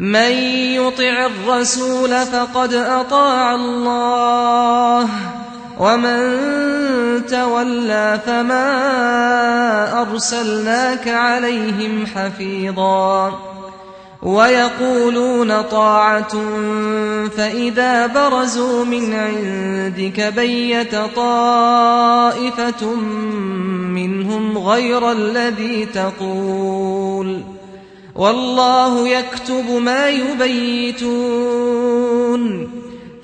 من يطع الرسول فقد أطاع الله ومن تولى فما أرسلناك عليهم حفيظا. ويقولون طاعة فإذا برزوا من عندك بيت طائفة منهم غير الذي تقول. والله يكتب ما يبيتون.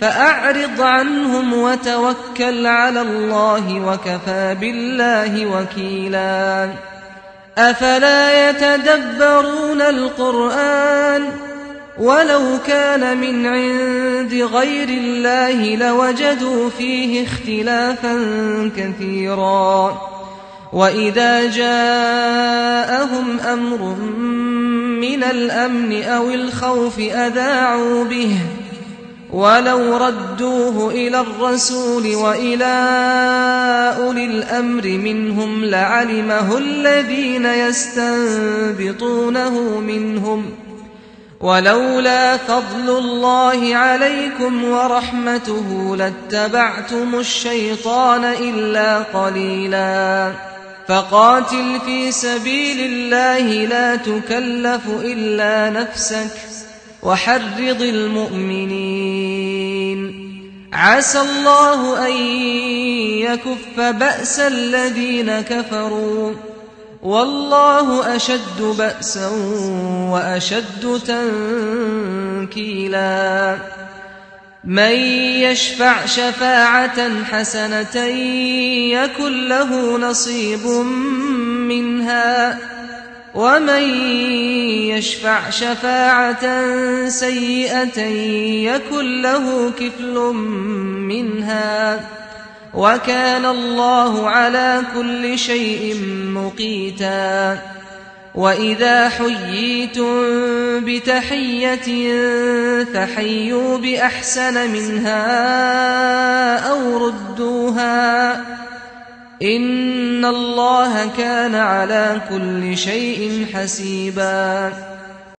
فأعرض عنهم وتوكل على الله وكفى بالله وكيلا. أفلا يتدبرون القرآن؟ ولو كان من عند غير الله لوجدوا فيه اختلافا كثيرا. وإذا جاءهم أمر من الأمن أو الخوف أذاعوا به. ولو ردوه إلى الرسول وإلى أولي الأمر منهم لعلمه الذين يستنبطونه منهم. ولولا فضل الله عليكم ورحمته لاتبعتم الشيطان إلا قليلا. فقاتل في سبيل الله لا تكلف إلا نفسك وحرض المؤمنين. عسى الله أن يكف بأس الذين كفروا. والله أشد بأسا وأشد تنكيلا. من يشفع شفاعة حسنة يكن له نصيب منها. ومن يشفع شفاعة سيئة يكن له كفل منها. وكان الله على كل شيء مقيتا. وإذا حييتم بتحية فحيوا بأحسن منها أو ردوها إن الله كان على كل شيء حسيباً